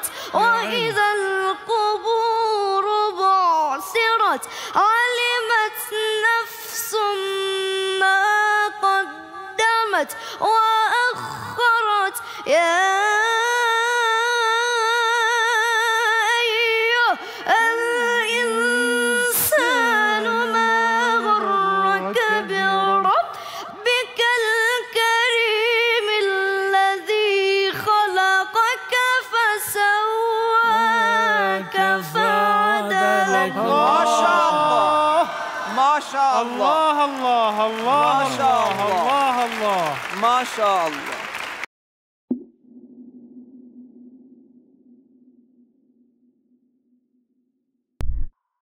بعثرت وإذا القبور بعثرت علمت نفس ما قدمت. ما شاء الله. الله الله الله ما شاء الله. الله. الله. ما شاء الله.